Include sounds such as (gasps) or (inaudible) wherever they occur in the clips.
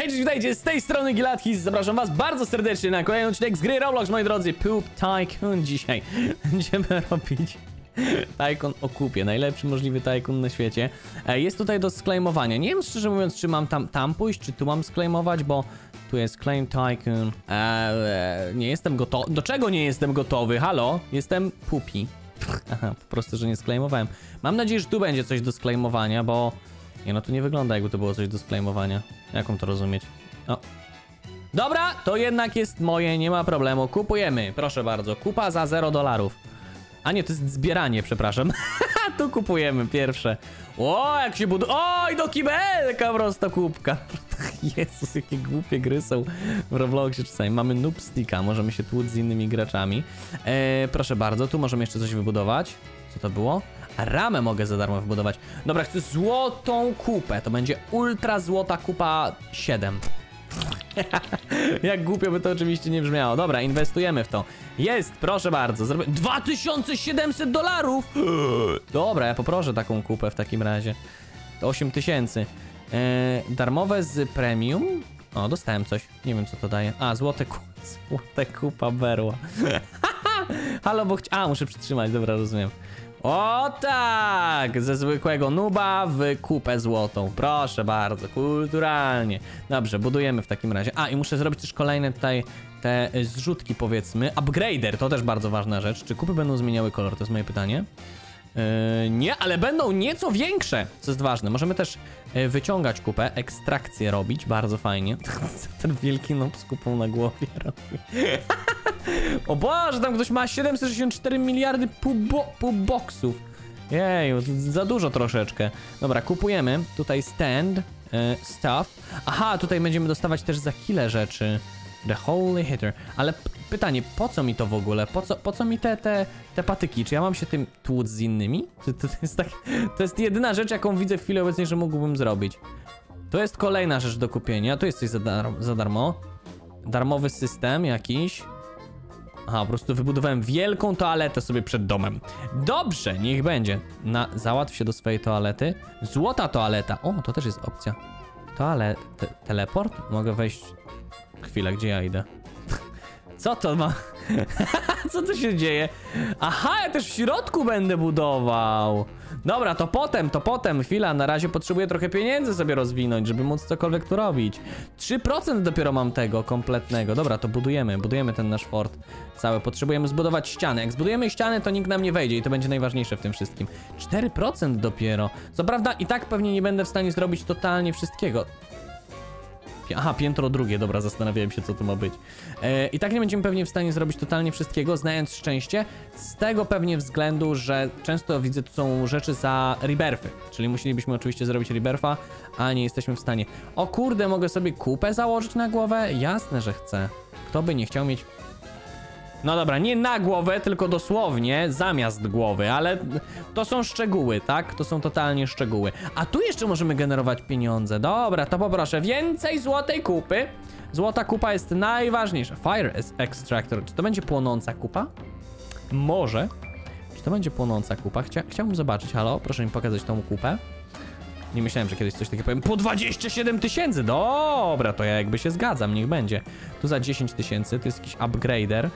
Hej, cześć, witajcie, z tej strony Gilatkis, zapraszam was bardzo serdecznie na kolejny odcinek z gry Roblox, moi drodzy, Poop Tycoon dzisiaj. (laughs) Będziemy robić Tycoon o kupie, najlepszy możliwy Tycoon na świecie. E, Jest tutaj do sklejmowania, nie wiem szczerze mówiąc, czy mam tam, tam pójść, czy tu mam sklejmować, bo tu jest Claim Tycoon. Eee, Nie jestem gotowy, do czego nie jestem gotowy, halo, jestem pupi. (laughs) Aha, po prostu, że nie sklejmowałem. Mam nadzieję, że tu będzie coś do sklejmowania, bo nie no, to nie wygląda jakby to było coś do sklejmowania. Jaką to rozumieć? O. Dobra, to jednak jest moje, nie ma problemu. Kupujemy, proszę bardzo. Kupa za 0 dolarów. A nie, to jest zbieranie, przepraszam. (laughs) tu kupujemy pierwsze. O, jak się buduje. Oj, do kibelka prosto kubka. (laughs) Jezus, jakie głupie gry są w Robloxie czasami. Mamy noob sticka, możemy się tłuc z innymi graczami. E, proszę bardzo, tu możemy jeszcze coś wybudować. Co to było? Ramę mogę za darmo wybudować. Dobra, chcę złotą kupę. To będzie ultra złota kupa 7. (laughs) Jak głupio by to oczywiście nie brzmiało. Dobra, inwestujemy w to. Jest, proszę bardzo. Zrobię 2700 dolarów! (gasps) Dobra, ja poproszę taką kupę w takim razie. To 8000. Eee, darmowe z premium. O, dostałem coś. Nie wiem, co to daje. A, złote, ku... (laughs) złote kupa berła. (laughs) Halo, bo. A, muszę przytrzymać, dobra, rozumiem. O tak! Ze zwykłego nuba w kupę złotą. Proszę bardzo, kulturalnie. Dobrze, budujemy w takim razie. A, i muszę zrobić też kolejne tutaj te zrzutki, powiedzmy. Upgrader, to też bardzo ważna rzecz. Czy kupy będą zmieniały kolor? To jest moje pytanie. Yy, nie, ale będą nieco większe, co jest ważne. Możemy też wyciągać kupę, ekstrakcję robić, bardzo fajnie. (laughs) Ten wielki noob z kupą na głowie robi. (laughs) o Boże, tam ktoś ma 764 miliardy pół, bo, pół za dużo troszeczkę. Dobra, kupujemy. Tutaj stand, yy, stuff. Aha, tutaj będziemy dostawać też za kile rzeczy. The Holy Hitter. Ale pytanie, po co mi to w ogóle? Po co, po co mi te, te, te patyki? Czy ja mam się tym tłuc z innymi? (laughs) To, to, jest tak, to jest jedyna rzecz, jaką widzę w chwili obecnej, że mógłbym zrobić. To jest kolejna rzecz do kupienia. Tu jest coś za, dar za darmo. Darmowy system jakiś. Aha, po prostu wybudowałem wielką toaletę sobie przed domem. Dobrze, niech będzie. Na, załatw się do swojej toalety. Złota toaleta. O, to też jest opcja. Toalet... Te, teleport? Mogę wejść... Chwilę, gdzie ja idę? Co to ma? (laughs) Co tu się dzieje? Aha, ja też w środku będę budował. Dobra, to potem, to potem. Chwila, na razie potrzebuję trochę pieniędzy sobie rozwinąć, żeby móc cokolwiek tu robić. 3% dopiero mam tego kompletnego. Dobra, to budujemy, budujemy ten nasz fort cały. Potrzebujemy zbudować ściany. Jak zbudujemy ściany, to nikt nam nie wejdzie i to będzie najważniejsze w tym wszystkim. 4% dopiero. Co prawda i tak pewnie nie będę w stanie zrobić totalnie wszystkiego. Aha, piętro drugie, dobra, zastanawiałem się, co to ma być. E, I tak nie będziemy pewnie w stanie zrobić totalnie wszystkiego, znając szczęście, z tego pewnie względu, że często widzę, tu są rzeczy za rebirthy, czyli musielibyśmy oczywiście zrobić rebirtha, a nie jesteśmy w stanie. O kurde, mogę sobie kupę założyć na głowę? Jasne, że chcę. Kto by nie chciał mieć no dobra, nie na głowę, tylko dosłownie zamiast głowy, ale to są szczegóły, tak? To są totalnie szczegóły. A tu jeszcze możemy generować pieniądze. Dobra, to poproszę więcej złotej kupy. Złota kupa jest najważniejsza. Fire Extractor. Czy to będzie płonąca kupa? Może. Czy to będzie płonąca kupa? Chcia chciałbym zobaczyć. Halo, proszę mi pokazać tą kupę. Nie myślałem, że kiedyś coś takiego powiem. Po 27 tysięcy! Dobra, to ja jakby się zgadzam, niech będzie. Tu za 10 tysięcy, to jest jakiś upgrader.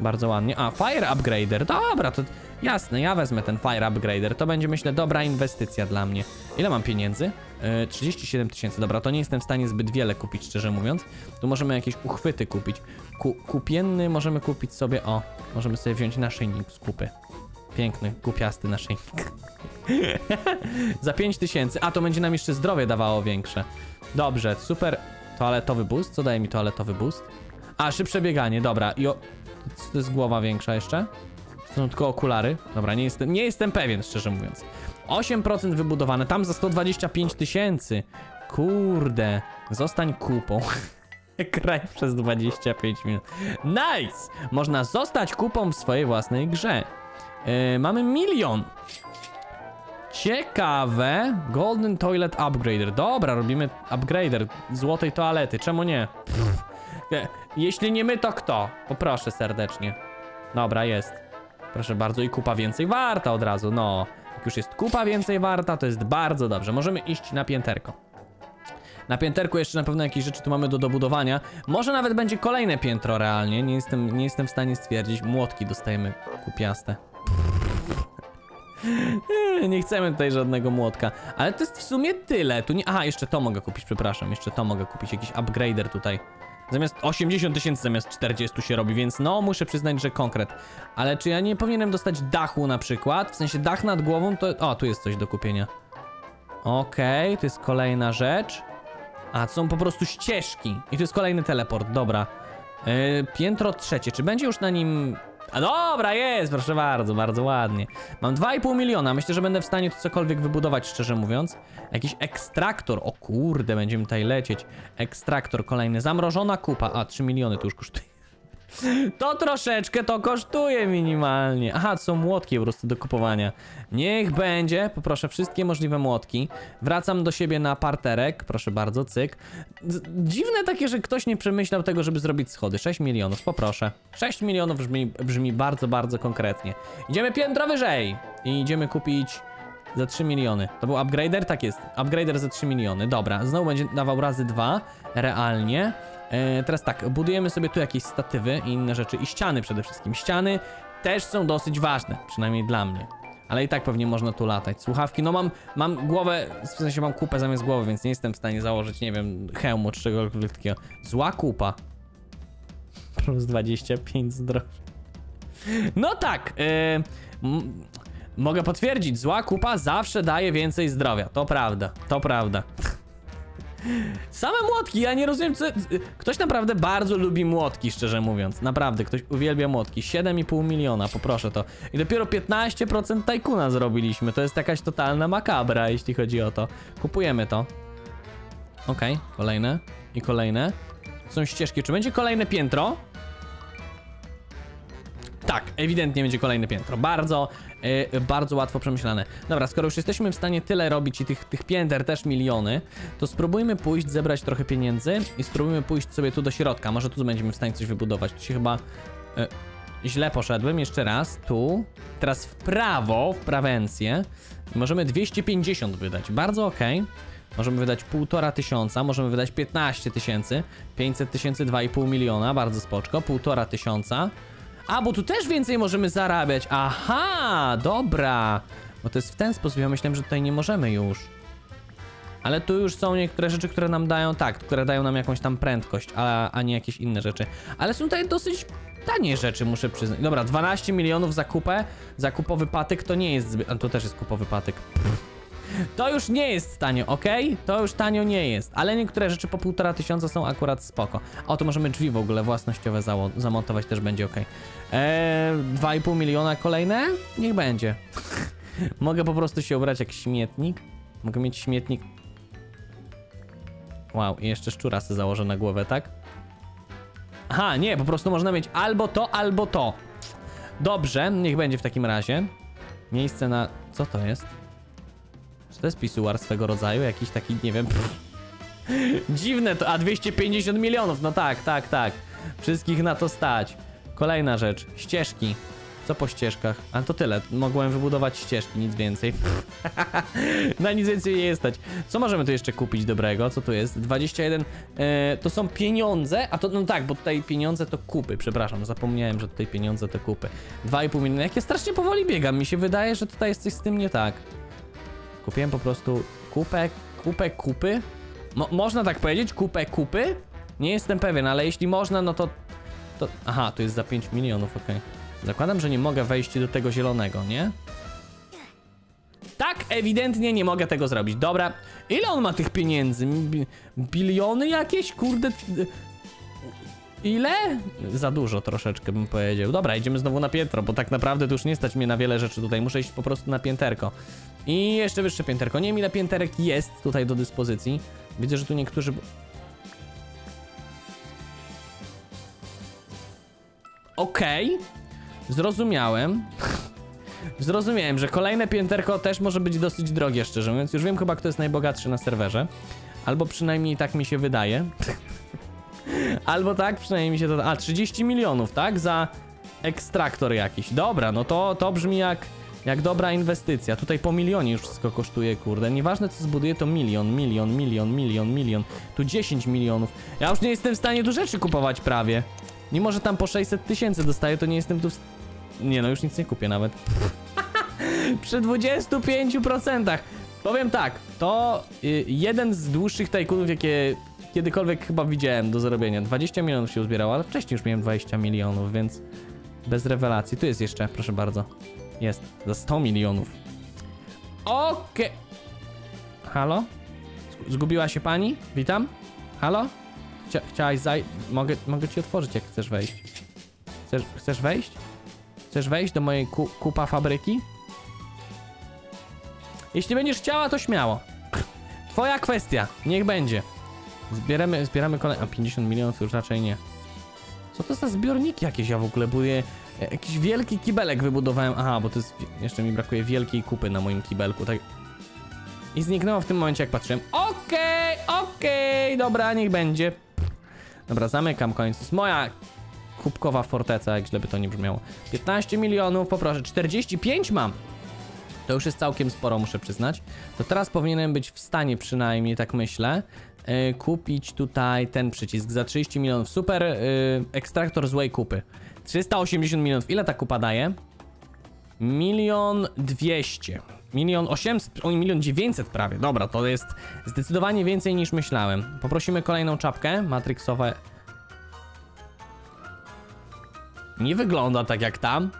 Bardzo ładnie. A, Fire Upgrader. Dobra, to jasne, ja wezmę ten Fire Upgrader. To będzie, myślę, dobra inwestycja dla mnie. Ile mam pieniędzy? Yy, 37 tysięcy. Dobra, to nie jestem w stanie zbyt wiele kupić, szczerze mówiąc. Tu możemy jakieś uchwyty kupić. Ku kupienny możemy kupić sobie, o, możemy sobie wziąć naszyjnik z kupy. Piękny, kupiasty naszyjnik. (laughs) Za 5 tysięcy. A, to będzie nam jeszcze zdrowie dawało większe. Dobrze, super. Toaletowy boost. Co daje mi toaletowy boost? A, szybsze bieganie, dobra. I o... To jest głowa większa jeszcze? To są tylko okulary? Dobra, nie jestem, nie jestem pewien, szczerze mówiąc. 8% wybudowane, tam za 125 tysięcy. Kurde, zostań kupą. (laughs) Kraj przez 25 minut. Nice! Można zostać kupą w swojej własnej grze. Yy, mamy milion. Ciekawe. Golden Toilet Upgrader. Dobra, robimy upgrader złotej toalety. Czemu nie? Pff. Jeśli nie my, to kto? Poproszę serdecznie. Dobra, jest. Proszę bardzo i kupa więcej warta od razu, no. Jak już jest kupa więcej warta, to jest bardzo dobrze. Możemy iść na pięterko. Na pięterku jeszcze na pewno jakieś rzeczy tu mamy do dobudowania. Może nawet będzie kolejne piętro realnie, nie jestem, nie jestem w stanie stwierdzić. Młotki dostajemy kupiaste. (laughs) Nie chcemy tutaj żadnego młotka. Ale to jest w sumie tyle. Tu nie. Aha, jeszcze to mogę kupić, przepraszam. Jeszcze to mogę kupić. Jakiś upgrader tutaj. Zamiast 80 tysięcy zamiast 40 się robi, więc no muszę przyznać, że konkret. Ale czy ja nie powinienem dostać dachu na przykład? W sensie dach nad głową to. O, tu jest coś do kupienia. Okej, to jest kolejna rzecz. A, to są po prostu ścieżki. I to jest kolejny teleport, dobra. Yy, piętro trzecie, czy będzie już na nim... A dobra, jest, proszę bardzo, bardzo ładnie. Mam 2,5 miliona, myślę, że będę w stanie tu cokolwiek wybudować, szczerze mówiąc. Jakiś ekstraktor, o kurde, będziemy tutaj lecieć. Ekstraktor kolejny, zamrożona kupa, a 3 miliony to już kosztuje. To troszeczkę to kosztuje minimalnie. Aha, są młotki po prostu do kupowania. Niech będzie, poproszę wszystkie możliwe młotki. Wracam do siebie na parterek, proszę bardzo, cyk. Dziwne takie, że ktoś nie przemyślał tego, żeby zrobić schody. 6 milionów, poproszę. 6 milionów brzmi, brzmi bardzo, bardzo konkretnie. Idziemy piętro wyżej i idziemy kupić za 3 miliony. To był upgrader? Tak jest. Upgrader za 3 miliony. Dobra, znowu będzie dawał razy 2, realnie. E, teraz tak, budujemy sobie tu jakieś statywy i inne rzeczy. I ściany przede wszystkim. Ściany też są dosyć ważne, przynajmniej dla mnie. Ale i tak pewnie można tu latać. Słuchawki, no mam, mam głowę, w sensie mam kupę zamiast głowy, więc nie jestem w stanie założyć, nie wiem, hełmu czy czegokolwiek takiego. Zła kupa. (laughs) Plus 25 zdrowia. No tak, e, mogę potwierdzić, zła kupa zawsze daje więcej zdrowia. To prawda, to prawda. Same młotki, ja nie rozumiem co... Ktoś naprawdę bardzo lubi młotki, szczerze mówiąc. Naprawdę, ktoś uwielbia młotki. 7,5 miliona, poproszę to. I dopiero 15% tajkuna zrobiliśmy. To jest jakaś totalna makabra, jeśli chodzi o to. Kupujemy to. Okej, kolejne. I kolejne. Są ścieżki. Czy będzie kolejne piętro? Tak, ewidentnie będzie kolejne piętro. Bardzo, e, bardzo łatwo przemyślane. Dobra, skoro już jesteśmy w stanie tyle robić i tych, tych pięter też miliony, to spróbujmy pójść, zebrać trochę pieniędzy i spróbujmy pójść sobie tu do środka. Może tu będziemy w stanie coś wybudować. Tu się chyba e, źle poszedłem. Jeszcze raz, tu. Teraz w prawo, w prawencję. Możemy 250 wydać. Bardzo okej. Możemy wydać półtora tysiąca, możemy wydać 15 tysięcy, 500 tysięcy, 2,5 miliona, bardzo spoczko, półtora tysiąca. A, bo tu też więcej możemy zarabiać. Aha, dobra. Bo to jest w ten sposób. Ja myślałem, że tutaj nie możemy już. Ale tu już są niektóre rzeczy, które nam dają, tak, które dają nam jakąś tam prędkość, a, a nie jakieś inne rzeczy. Ale są tutaj dosyć tanie rzeczy, muszę przyznać. Dobra, 12 milionów za kupę, za kupowy patyk to nie jest zbyt... A tu też jest kupowy patyk. To już nie jest tanio, ok? To już tanio nie jest, ale niektóre rzeczy po półtora tysiąca są akurat spoko. O, to możemy drzwi w ogóle własnościowe zamontować, też będzie ok. Eee, 2,5 miliona kolejne? Niech będzie. (laughs) Mogę po prostu się ubrać jak śmietnik. Mogę mieć śmietnik. Wow, i jeszcze szczura sobie założę na głowę, tak? Aha, nie, po prostu można mieć albo to, albo to. Dobrze, niech będzie w takim razie. Miejsce na... Co to jest? To jest pisuar swego rodzaju? Jakiś taki, nie wiem... (laughs) Dziwne to, a 250 milionów, no tak, tak, tak. Wszystkich na to stać. Kolejna rzecz, ścieżki. Co po ścieżkach? Ale to tyle, mogłem wybudować ścieżki, nic więcej. (laughs) Na nic więcej nie stać. Co możemy tu jeszcze kupić dobrego? Co tu jest? 21, e, to są pieniądze, a to, no tak, bo tutaj pieniądze to kupy, przepraszam, zapomniałem, że tutaj pieniądze to kupy. 2,5 miliona, jak ja strasznie powoli biegam, mi się wydaje, że tutaj jest coś z tym nie tak. Kupiłem po prostu kupę, kupę kupy. Mo można tak powiedzieć? Kupę kupy? Nie jestem pewien, ale jeśli można, no to... to... Aha, tu jest za 5 milionów, okej. Zakładam, że nie mogę wejść do tego zielonego, nie? Tak, ewidentnie nie mogę tego zrobić. Dobra, ile on ma tych pieniędzy? Bi biliony jakieś? Kurde... Ile? Za dużo troszeczkę bym powiedział. Dobra, idziemy znowu na piętro, bo tak naprawdę to już nie stać mnie na wiele rzeczy tutaj. Muszę iść po prostu na pięterko. I jeszcze wyższe pięterko. Nie wiem ile pięterek jest tutaj do dyspozycji. Widzę, że tu niektórzy... Okej. Zrozumiałem. (laughs) Zrozumiałem, że kolejne pięterko też może być dosyć drogie, szczerze mówiąc. Już wiem chyba, kto jest najbogatszy na serwerze. Albo przynajmniej tak mi się wydaje. (laughs) Albo tak, przynajmniej mi się to... A, 30 milionów, tak? Za ekstraktor jakiś. Dobra, no to, to brzmi jak Jak dobra inwestycja. Tutaj po milionie już wszystko kosztuje, kurde. Nieważne co zbuduję, to milion, milion, milion, milion, milion. Tu 10 milionów. Ja już nie jestem w stanie do rzeczy kupować prawie. Mimo, że tam po 600 tysięcy dostaję, to nie jestem tu... w- Nie no, już nic nie kupię nawet. (laughs) Przy 25%. Powiem tak, to y, jeden z dłuższych tajkunów, jakie kiedykolwiek chyba widziałem do zarobienia. 20 milionów się uzbierało, ale wcześniej już miałem 20 milionów, więc bez rewelacji. Tu jest jeszcze, proszę bardzo. Jest, za 100 milionów. Okej. Halo? Zgu- Zgubiła się pani? Witam? Halo? Chcia chciałaś zaj... Mogę, mogę ci otworzyć, jak chcesz wejść. Chcesz, chcesz wejść? Chcesz wejść do mojej ku kupa fabryki? Jeśli będziesz chciała, to śmiało. Twoja kwestia, niech będzie. Zbieramy, zbieramy kolej... A 50 milionów już raczej nie. Co to za zbiorniki jakieś ja w ogóle buduję? E, Jakiś wielki kibelek wybudowałem. Aha, bo to jest... Jeszcze mi brakuje wielkiej kupy na moim kibelku, tak... I zniknęło w tym momencie, jak patrzyłem. Okej, okej, dobra, niech będzie. Dobra, zamykam koniec. To jest moja kubkowa forteca, jak źle by to nie brzmiało. 15 milionów, poproszę. 45 mam. To już jest całkiem sporo, muszę przyznać. To teraz powinienem być w stanie przynajmniej, tak myślę, kupić tutaj ten przycisk za 30 milionów. Super yy, ekstraktor złej kupy. 380 milionów. Ile ta kupa daje? Milion dwieście. Milion osiemset, milion dziewięćset prawie. Dobra, to jest zdecydowanie więcej niż myślałem. Poprosimy kolejną czapkę. Matrixowe. Nie wygląda tak jak tam.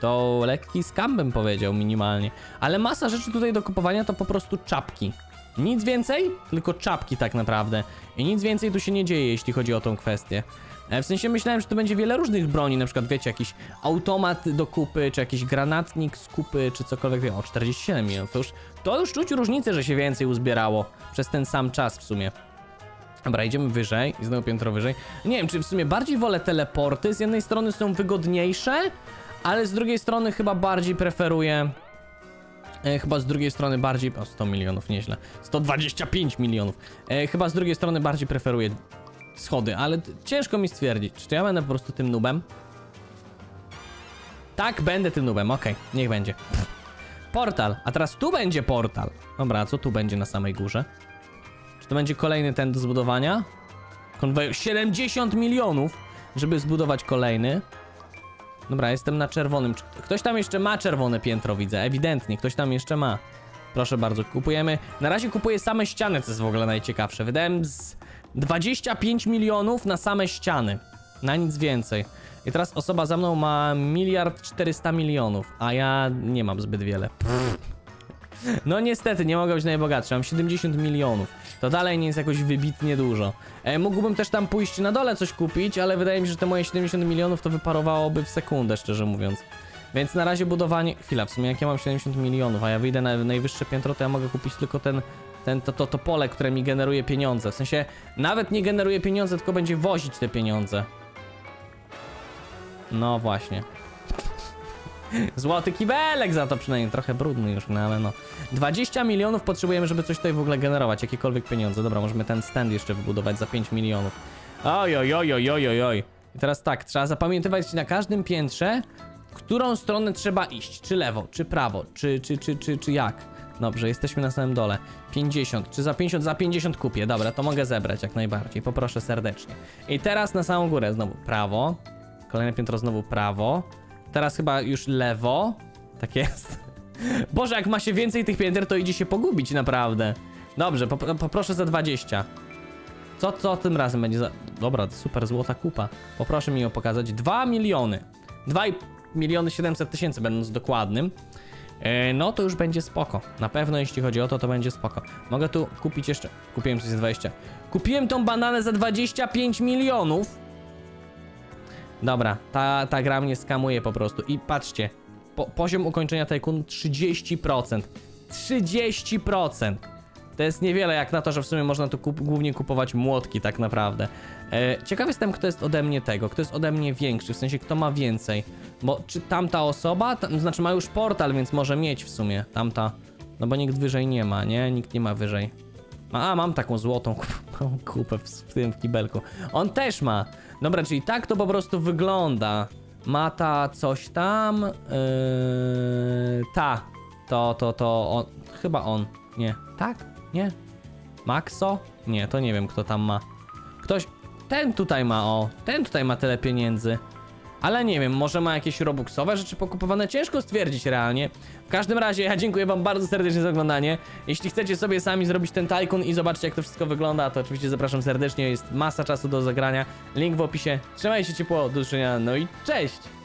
To lekki skam bym powiedział minimalnie. Ale masa rzeczy tutaj do kupowania to po prostu czapki. Nic więcej, tylko czapki tak naprawdę. I nic więcej tu się nie dzieje, jeśli chodzi o tą kwestię. E, W sensie myślałem, że to będzie wiele różnych broni, na przykład wiecie, jakiś automat do kupy, czy jakiś granatnik z kupy, czy cokolwiek. O, 47 milionów, to już, to już czuć różnicę, że się więcej uzbierało przez ten sam czas w sumie. Dobra, idziemy wyżej i znowu piętro wyżej. Nie wiem, czy w sumie bardziej wolę teleporty. Z jednej strony są wygodniejsze, ale z drugiej strony chyba bardziej preferuję... E, chyba z drugiej strony bardziej... O, 100 milionów, nieźle. 125 milionów. E, chyba z drugiej strony bardziej preferuję schody, ale ciężko mi stwierdzić, czy ja będę po prostu tym nubem? Tak, będę tym nubem, okej, niech będzie. Portal, a teraz tu będzie portal. Dobra, co tu będzie na samej górze? Czy to będzie kolejny ten do zbudowania? Konwejor 70 milionów, żeby zbudować kolejny. Dobra, jestem na czerwonym. Ktoś tam jeszcze ma czerwone piętro, widzę. Ewidentnie, ktoś tam jeszcze ma. Proszę bardzo, kupujemy. Na razie kupuję same ściany, co jest w ogóle najciekawsze. Wydałem z 25 milionów na same ściany. Na nic więcej. I teraz osoba za mną ma miliard 400 milionów, a ja nie mam zbyt wiele. No niestety, nie mogę być najbogatszy, mam 70 milionów. To dalej nie jest jakoś wybitnie dużo. E, mógłbym też tam pójść na dole coś kupić, ale wydaje mi się, że te moje 70 milionów to wyparowałoby w sekundę, szczerze mówiąc. Więc na razie budowanie... Chwila, w sumie jak ja mam 70 milionów, a ja wyjdę na najwyższe piętro, to ja mogę kupić tylko ten... Ten, to, to, to pole, które mi generuje pieniądze. W sensie, nawet nie generuje pieniądze, tylko będzie wozić te pieniądze. No właśnie. Złoty kibelek za to przynajmniej, trochę brudny już, no ale no. 20 milionów potrzebujemy, żeby coś tutaj w ogóle generować, jakiekolwiek pieniądze. Dobra, możemy ten stand jeszcze wybudować za 5 milionów. Oj, oj, oj, oj, oj, oj. I teraz tak, trzeba zapamiętywać na każdym piętrze, którą stronę trzeba iść. Czy lewo, czy prawo, czy, czy, czy, czy, czy jak. Dobrze, jesteśmy na samym dole. 50, czy za 50, za 50 kupię. Dobra, to mogę zebrać jak najbardziej, poproszę serdecznie. I teraz na samą górę znowu prawo. Kolejne piętro znowu prawo. Teraz chyba już lewo. Tak jest. (laughs) Boże, jak ma się więcej tych pięter, to idzie się pogubić naprawdę. Dobrze, pop- poproszę za 20. Co, co tym razem będzie za... Dobra, super złota kupa. Poproszę mi ją pokazać. 2 miliony. 2 miliony 700 tysięcy, będąc dokładnym. E, no to już będzie spoko. Na pewno jeśli chodzi o to, to będzie spoko. Mogę tu kupić jeszcze... Kupiłem coś za 20. Kupiłem tą bananę za 25 milionów. Dobra, ta, ta gra mnie skamuje po prostu. I patrzcie, po, poziom ukończenia Tycoon 30%. 30%! To jest niewiele jak na to, że w sumie można tu kup głównie kupować młotki tak naprawdę. E, ciekaw jestem, kto jest ode mnie tego, kto jest ode mnie większy, w sensie kto ma więcej. Bo czy tamta osoba, tam, znaczy ma już portal, więc może mieć w sumie tamta. No bo nikt wyżej nie ma, nie? Nikt nie ma wyżej. A, mam taką złotą (laughs) kupę w, w tym w kibelku. On też ma. Dobra, czyli tak to po prostu wygląda. Mata coś tam. Yy, ta. To, to, to. On, chyba on. Nie. Tak? Nie? Maxo? Nie, to nie wiem kto tam ma. Ktoś. Ten tutaj ma, o. Ten tutaj ma tyle pieniędzy. Ale nie wiem, może ma jakieś robuxowe rzeczy pokupowane, ciężko stwierdzić realnie. W każdym razie ja dziękuję wam bardzo serdecznie za oglądanie. Jeśli chcecie sobie sami zrobić ten tajkun i zobaczyć jak to wszystko wygląda, to oczywiście zapraszam serdecznie, jest masa czasu do zagrania. Link w opisie. Trzymajcie się ciepło, do usłyszenia, no i cześć!